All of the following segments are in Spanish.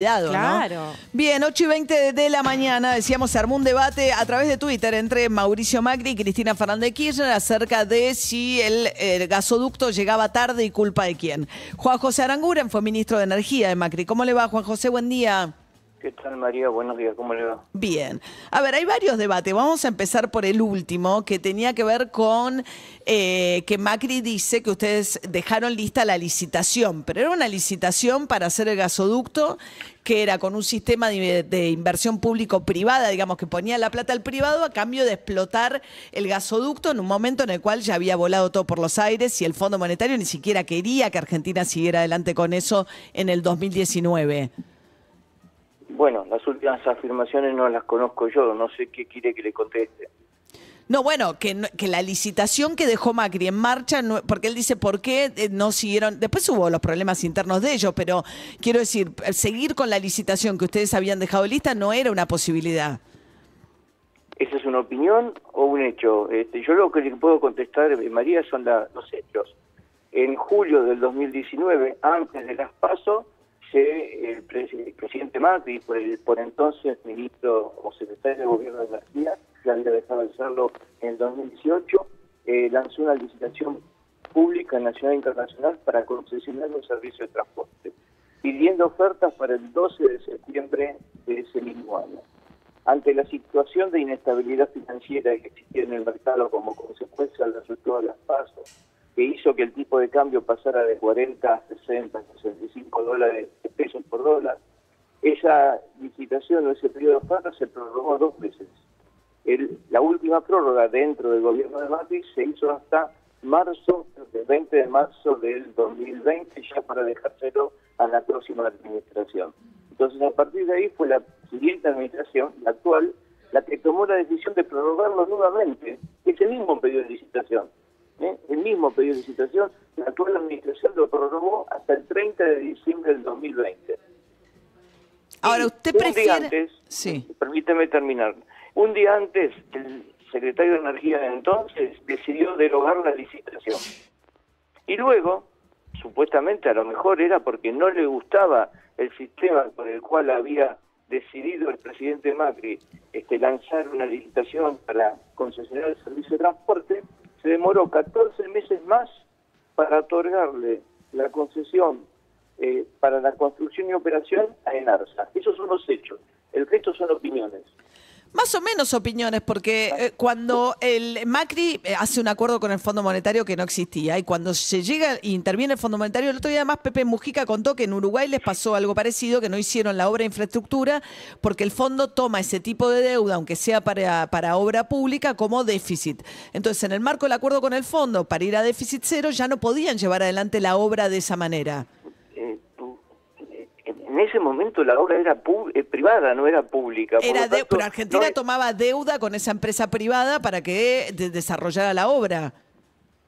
Cuidado, Claro. Bien, 8 y 20 de la mañana, decíamos, se armó un debate a través de Twitter entre Mauricio Macri y Cristina Fernández de Kirchner acerca de si el, eh, gasoducto llegaba tarde y culpa de quién. Juan José Aranguren fue ministro de Energía de Macri. ¿Cómo le va, Juan José? Buen día. ¿Qué tal María? Buenos días, ¿cómo le va? Bien. A ver, hay varios debates. Vamos a empezar por el último, que tenía que ver con eh, que Macri dice que ustedes dejaron lista la licitación, pero era una licitación para hacer el gasoducto que era con un sistema de, de inversión público-privada, digamos, que ponía la plata al privado a cambio de explotar el gasoducto en un momento en el cual ya había volado todo por los aires y el Fondo Monetario ni siquiera quería que Argentina siguiera adelante con eso en el 2019. Bueno, las últimas afirmaciones no las conozco yo, no sé qué quiere que le conteste. No, bueno, que, que la licitación que dejó Macri en marcha, no- porque él dice por qué eh, no siguieron, después hubo los problemas internos de ellos, pero quiero decir, eh, seguir con la licitación que ustedes habían dejado lista no era una posibilidad. ¿Esa es una opinión o un hecho? Este, yo lo que le puedo contestar, eh, María, son la- los hechos. En julio del 2019, antes de las PASO, el, pres- el presidente Macri, por, el, por entonces ministro o secretario de Gobierno de Energía, que había dejado de serlo en el 2018, eh, lanzó una licitación pública nacional e internacional para concesionar un servicio de transporte, pidiendo ofertas para el 12 de septiembre de ese mismo año. Ante la situación de inestabilidad financiera que existía en el mercado como consecuencia del resultado de las pasos, que hizo que el tipo de cambio pasara de 40 a 60, 65 dólares pesos por dólar, esa licitación o ese periodo de se prorrogó dos veces. La última prórroga dentro del gobierno de Macri se hizo hasta marzo, el 20 de marzo del 2020, ya para dejárselo a la próxima administración. Entonces, a partir de ahí fue la siguiente administración, la actual, la que tomó la decisión de prorrogarlo nuevamente, ese mismo periodo de licitación. ¿Eh? El mismo periodo de licitación, la actual administración lo prorrogó hasta el 30 de diciembre del 2020. Ahora, ¿usted un día antes, Sí. Permíteme terminar. Un día antes, el secretario de Energía de entonces decidió derogar la licitación. Y luego, supuestamente a lo mejor era porque no le gustaba el sistema por el cual había decidido el presidente Macri este, lanzar una licitación para concesionar el servicio de transporte, se demoró 14 meses más para otorgarle la concesión eh, para la construcción y operación a Enarsa. Esos son los hechos. El resto son opiniones. Más o menos opiniones, porque eh, cuando el Macri eh, hace un acuerdo con el Fondo Monetario que no existía, y cuando se llega e interviene el Fondo Monetario, el otro día además Pepe Mujica contó que en Uruguay les pasó algo parecido, que no hicieron la obra de infraestructura, porque el fondo toma ese tipo de deuda, aunque sea para, para obra pública, como déficit. Entonces, en el marco del acuerdo con el fondo, para ir a déficit cero, ya no podían llevar adelante la obra de esa manera. En ese momento la obra era pu- eh, privada, no era pública. Era tanto, pero Argentina no es- tomaba deuda con esa empresa privada para que de- desarrollara la obra.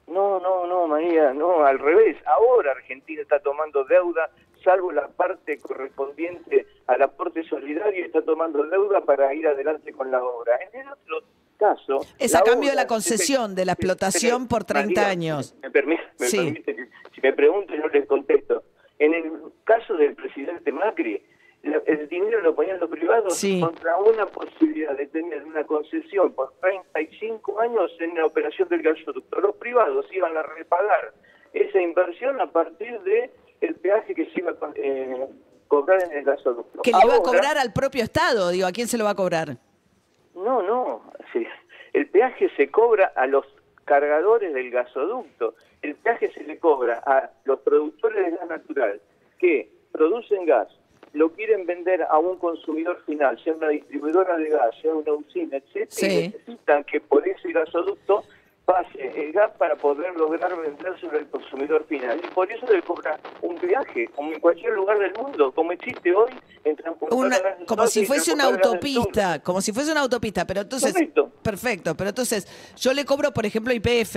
No, no, no, María, no, al revés. Ahora Argentina está tomando deuda, salvo la parte correspondiente al aporte solidario, está tomando deuda para ir adelante con la obra. En el otro caso... Es a cambio de la concesión, de la explotación por 30 años. Me permite, me Sí. permite que si me pregunto yo les contesto. En el caso del presidente Macri, el dinero lo ponían los privados Sí. contra una posibilidad de tener una concesión por 35 años en la operación del gasoducto. Los privados iban a repagar esa inversión a partir de el peaje que se iba a eh, cobrar en el gasoducto. Que le iba a Ahora- cobrar al propio Estado. Digo, ¿a quién se lo va a cobrar? no, no. sí. El peaje se cobra a los cargadores del gasoducto. El peaje se le cobra a los productores de gas natural que producen gas, lo quieren vender a un consumidor final, sea una distribuidora de gas, sea una usina, etcétera, Sí. y necesitan que por ese gasoducto pase el gas para poder lograr vendérselo al consumidor final. Y por eso le cobra un peaje, como en cualquier lugar del mundo, como existe hoy en transportar Una- gas del como si fuese una autopista, como si fuese una autopista, pero entonces Correcto. perfecto, pero entonces yo le cobro, por ejemplo, IPF.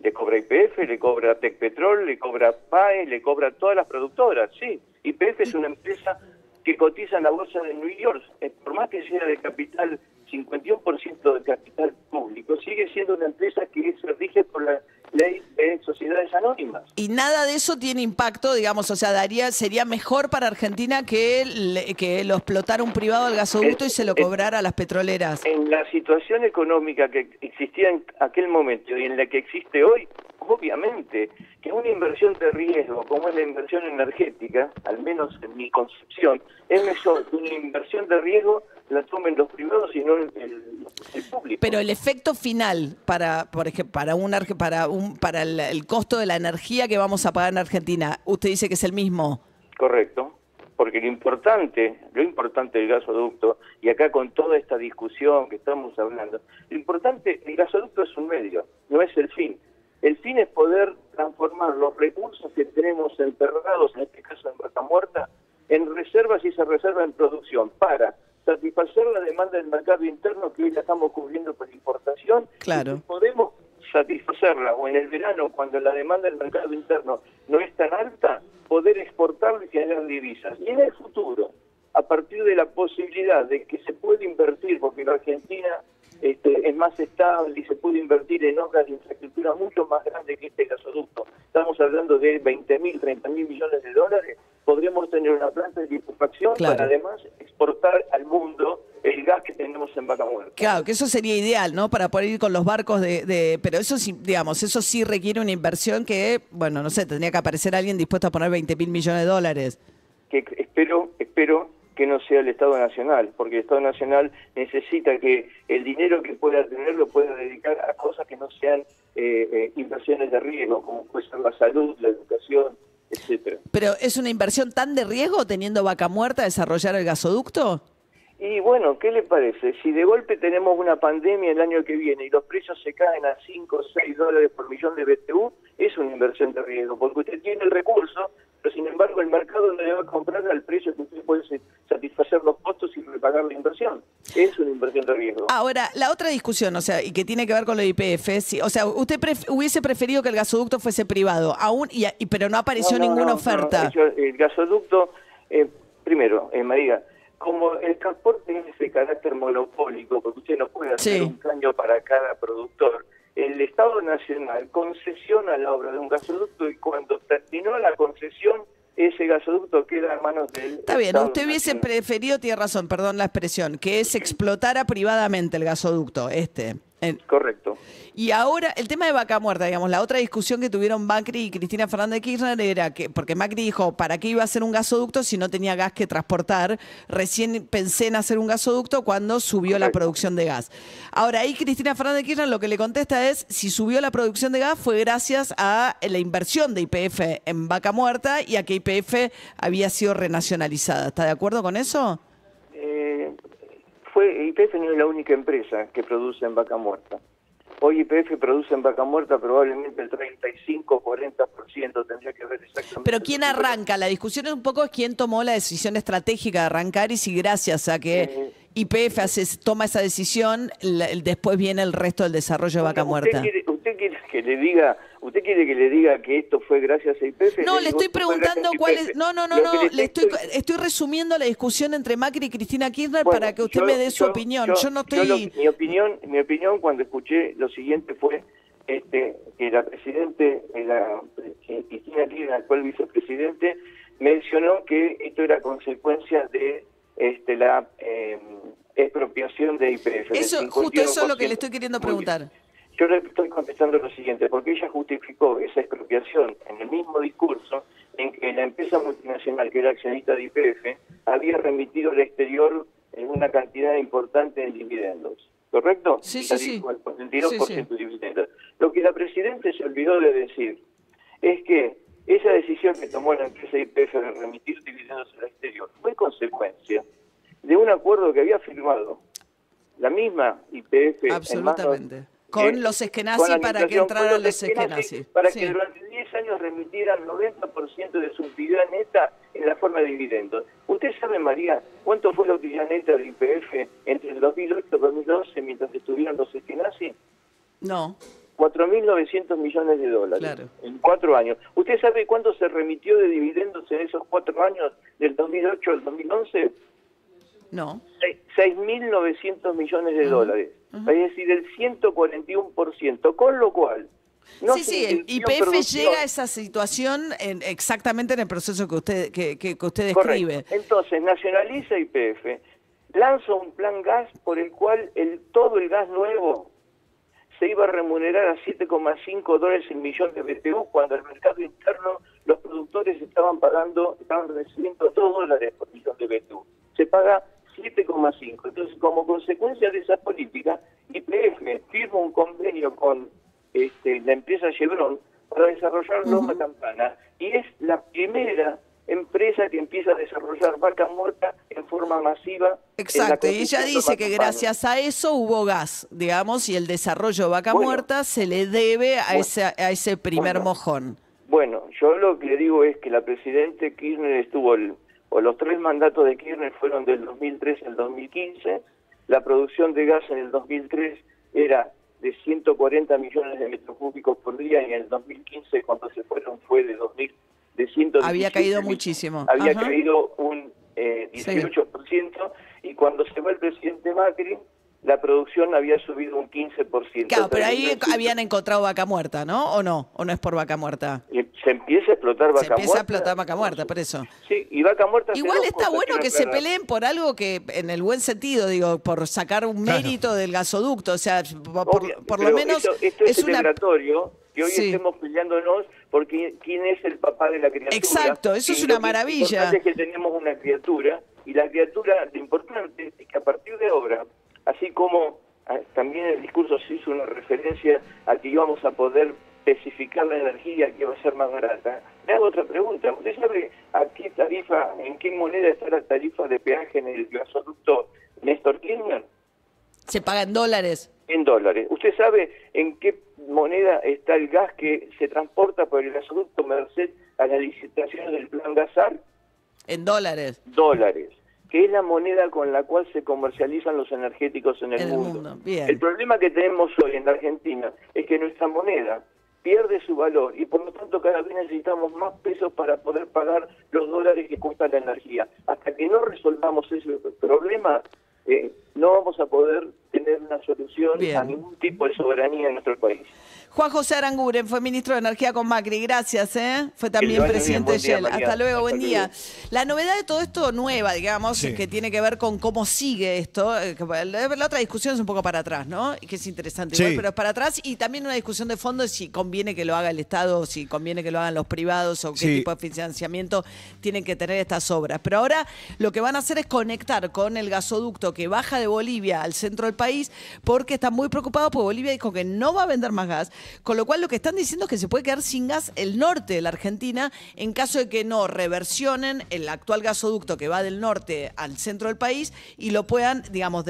Le cobra IPF, le cobra Tecpetrol, le cobra PAE, le cobra todas las productoras, sí. IPF es una empresa que cotiza en la bolsa de New York, por más que sea de capital 51% de capital público, sigue siendo una empresa que se rige por la ley de sociedades anónimas. Y nada de eso tiene impacto, digamos, o sea, daría sería mejor para Argentina que, le- que lo explotara un privado al gasoducto y se lo cobrara a las petroleras. En la situación económica que existía en aquel momento y en la que existe hoy, obviamente que una inversión de riesgo como es la inversión energética, al menos en mi concepción, es mejor que una inversión de riesgo la tomen los privados y no el, el- el público. Pero el efecto final para, por ejemplo, para un para un para el, el costo de la energía que vamos a pagar en Argentina, usted dice que es el mismo. Correcto, porque lo importante, lo importante del gasoducto, y acá con toda esta discusión que estamos hablando, lo importante, el gasoducto es un medio, no es el fin. El fin es poder transformar los recursos que tenemos enterrados, en este caso en Vaca Muerta, en reservas y esa reserva en producción para satisfacer la demanda del mercado interno que hoy la estamos cubriendo por importación. Claro. Si podemos satisfacerla o en el verano cuando la demanda del mercado interno no es tan alta, poder exportarla y generar divisas. Y en el futuro, a partir de la posibilidad de que se puede invertir, porque la Argentina este, es más estable y se puede invertir en obras de infraestructura mucho más grandes que este gasoducto. Estamos hablando de 20 mil, 30 mil millones de dólares. Podríamos tener una planta de liquefacción Claro. para además exportar al mundo el gas que tenemos en Vaca Muerta. Claro, que eso sería ideal, ¿no? Para poder ir con los barcos de, de- pero eso sí, digamos, eso sí requiere una inversión que, bueno, no sé, tendría que aparecer alguien dispuesto a poner 20 mil millones de dólares. que espero espero que no sea el Estado Nacional, porque el Estado Nacional necesita que el dinero que pueda tener lo pueda dedicar a cosas que no sean eh, eh, inversiones de riesgo, como puede ser la salud, la educación, etcétera. Pero es una inversión tan de riesgo teniendo vaca muerta desarrollar el gasoducto. Y bueno, ¿qué le parece? Si de golpe tenemos una pandemia el año que viene y los precios se caen a 5 o 6 dólares por millón de BTU, es una inversión de riesgo, porque usted tiene el recurso, pero sin embargo el mercado no le va a comprar al precio que usted puede sa- satisfacer los costos y repagar la inversión. Es una inversión de riesgo. Ahora, la otra discusión, o sea, y que tiene que ver con lo de IPF, sí, o sea, usted pref- hubiese preferido que el gasoducto fuese privado, aún, y, y- pero no apareció No, no, ninguna no, oferta. el gasoducto, eh, primero, eh, María, como el transporte tiene ese carácter monopólico, porque usted no puede hacer Sí. un caño para cada productor, el Estado Nacional concesiona la obra de un gasoducto y cuando terminó la concesión, ese gasoducto queda en manos del Está bien, Estado usted hubiese Nacional. preferido, tiene razón, perdón la expresión, que es explotara privadamente el gasoducto, este. Correcto. Y ahora, el tema de vaca muerta, digamos, la otra discusión que tuvieron Macri y Cristina Fernández de Kirchner era que, porque Macri dijo, ¿para qué iba a hacer un gasoducto si no tenía gas que transportar? Recién pensé en hacer un gasoducto cuando subió la producción de gas. Ahora, ahí Cristina Fernández de Kirchner lo que le contesta es, si subió la producción de gas fue gracias a la inversión de IPF en vaca muerta y a que IPF había sido renacionalizada. ¿Está de acuerdo con eso? Eh, fue YPF no es la única empresa que produce en vaca muerta. Hoy YPF produce en vaca muerta probablemente el 35-40%, tendría que ver exactamente. Pero ¿quién arranca? La discusión es un poco es quién tomó la decisión estratégica de arrancar y si gracias a que Eh. IPF hace- toma esa decisión, la- después viene el resto del desarrollo de Vaca ¿Usted Muerta. quiere, usted quiere que le diga, usted quiere que le diga que esto fue gracias a YPF? No, le estoy preguntando cuál es... No, no, no, no, le estoy, estoy- resumiendo la discusión entre Macri y Cristina Kirchner Bueno, para que usted yo- me dé su yo- opinión. Yo, no estoy... lo- mi opinión, mi opinión cuando escuché lo siguiente fue este, que la presidente, la, eh, Cristina Kirchner, actual vicepresidente, mencionó que esto era consecuencia de este, la eh, expropiación de IPF. Eso, justo eso es lo que le 51%. estoy queriendo preguntar. Yo le estoy contestando lo siguiente, porque ella justificó esa expropiación en el mismo discurso en que la empresa multinacional, que era accionista de IPF, había remitido al exterior en una cantidad importante en dividendos. ¿Correcto? Sí, sí, sí. el 42% Sí, de dividendos. Lo que la Presidenta se olvidó de decir es que esa decisión que tomó la empresa IPF de remitir dividendos al exterior fue consecuencia de un acuerdo que había firmado la misma IPF en manos. Con eh, los la para que entraran los eskenazi. Para Sí. que durante 10 años remitieran 90% de su utilidad neta en la forma de dividendos. ¿Usted sabe, María, cuánto fue la utilidad neta del IPF entre el 2008 y 2012 mientras estuvieron los eskenazi? No, 4.900 millones de dólares Claro. en cuatro años. ¿Usted sabe cuánto se remitió de dividendos en esos cuatro años, del 2008 al 2011? No. Seis- 6.900 millones de dólares, es decir, el 141%, con lo cual No sí, sí, producción. llega a esa situación en- exactamente en el proceso que usted, que, que- que usted Correcto. describe. Entonces, nacionaliza YPF, lanza un plan gas por el cual el, todo el gas nuevo se iba a remunerar a 7,5 dólares el millón de BTU, cuando el mercado interno los productores estaban pagando, estaban recibiendo 2 dólares por millón de BTU. Se paga 7,5. Entonces, como consecuencia de esa política, YPF firma un convenio con este, la empresa Chevron para desarrollar Loma Campana y es la primera empresa que empieza a desarrollar vaca muerta en forma masiva. Exacto, y ella dice que gracias a eso hubo gas, digamos, y el desarrollo de Vaca Bueno. Muerta se le debe a, Bueno. ese, a ese primer Bueno. mojón. Bueno, yo lo que digo es que la presidente Kirchner estuvo, el- o los tres mandatos de Kirchner fueron del 2003 al 2015, la producción de gas en el 2003 era de 140 millones de metros cúbicos por día y en el 2015 cuando se fueron fue de 2000 de 117 Había caído muchísimo. Había Ajá. caído un eh, 18% y cuando se va el presidente Macri la producción había subido un 15%. Claro, pero ahí habían encontrado vaca muerta, ¿no? ¿O no? ¿O no es por vaca muerta? y se empieza a explotar vaca Se empieza a muerta. explotar vaca muerta, por eso. Sí, y vaca muerta. Igual está bueno que se peleen por algo que, en el buen sentido, digo, por sacar un Claro. mérito del gasoducto. O sea, por, por- Obvio, por lo menos esto, esto es, es una... celebratorio que hoy Sí. estemos peleándonos porque quién es el papá de la criatura. Exacto, eso es Y una lo que maravilla. importante es que tenemos una criatura y la criatura, lo importante es que a partir de ahora, así como ah, también en el discurso se hizo una referencia a que íbamos a poder especificar la energía que iba a ser más barata, le hago otra pregunta. ¿Usted sabe a qué tarifa, en qué moneda está la tarifa de peaje en el gasoducto Néstor Kirchner? Se paga en dólares. en dólares. ¿Usted sabe en qué moneda está el gas que se transporta por el gasoducto Merced a la licitación del plan Gasar? En dólares. Dólares, que es la moneda con la cual se comercializan los energéticos en el, En el mundo. El problema que tenemos hoy en la Argentina es que nuestra moneda pierde su valor y por lo tanto cada vez necesitamos más pesos para poder pagar los dólares que cuesta la energía. Hasta que no resolvamos ese problema, eh, no vamos a poder tener una solución Bien. a ningún tipo de soberanía en nuestro país. Juan José Aranguren fue ministro de Energía con Macri. Gracias, ¿eh? Fue también presidente de Shell. Hasta luego, Hasta buen día. luego. La novedad de todo esto nueva, digamos, Sí. que tiene que ver con cómo sigue esto. eh, La otra discusión es un poco para atrás, ¿no? Y que es interesante Sí. igual, pero es para atrás. Y también una discusión de fondo si conviene que lo haga el Estado, si conviene que lo hagan los privados o qué tipo de financiamiento tienen que tener estas obras. Pero ahora lo que van a hacer es conectar con el gasoducto que baja de Bolivia al centro del país porque están muy preocupados porque Bolivia dijo que no va a vender más gas, con lo cual lo que están diciendo es que se puede quedar sin gas el norte de la Argentina en caso de que no reversionen el actual gasoducto que va del norte al centro del país y lo puedan, digamos,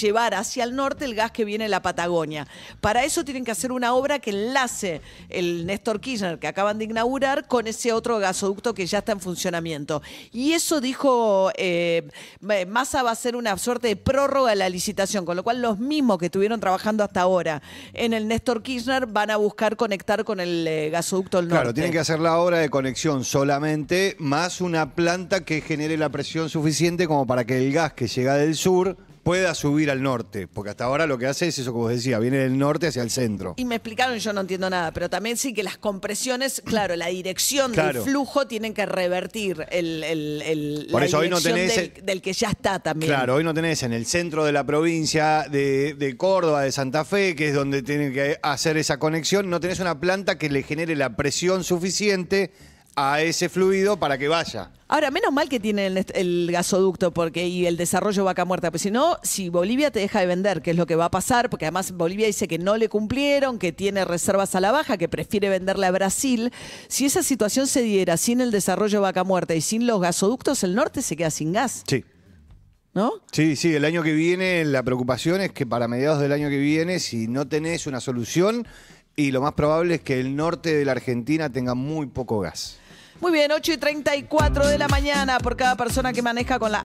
llevar hacia el norte el gas que viene de la Patagonia. Para eso tienen que hacer una obra que enlace el Néstor Kirchner que acaban de inaugurar con ese otro gasoducto que ya está en funcionamiento. Y eso dijo eh, Massa va a ser una suerte de prórroga de la licitación, con lo cual los mismos que estuvieron trabajando hasta ahora en el Néstor Kirchner van a buscar conectar con el eh, gasoducto del norte. Claro, tienen que hacer la obra de conexión solamente, más una planta que genere la presión suficiente como para que el gas que llega del sur pueda subir al norte. Porque hasta ahora lo que hace es eso, como decía, viene del norte hacia el centro. Y me explicaron, yo no entiendo nada, pero también sí que las compresiones, claro, la dirección Claro. del flujo tienen que revertir el, el- el- Por la eso hoy no dirección tenés del, el- del que ya está también. Claro, hoy no tenés en el centro de la provincia de, de Córdoba, de Santa Fe, que es donde tienen que hacer esa conexión, no tenés una planta que le genere la presión suficiente a ese fluido para que vaya. Ahora, menos mal que tiene el, gasoducto porque y el desarrollo vaca muerta, porque si no, si Bolivia te deja de vender, que es lo que va a pasar, porque además Bolivia dice que no le cumplieron, que tiene reservas a la baja, que prefiere venderle a Brasil, si esa situación se diera sin el desarrollo vaca muerta y sin los gasoductos, el norte se queda sin gas, Sí. ¿no? Sí, sí, el año que viene la preocupación es que para mediados del año que viene, si no tenés una solución, y lo más probable es que el norte de la Argentina tenga muy poco gas. Muy bien, 8 y 34 de la mañana por cada persona que maneja con la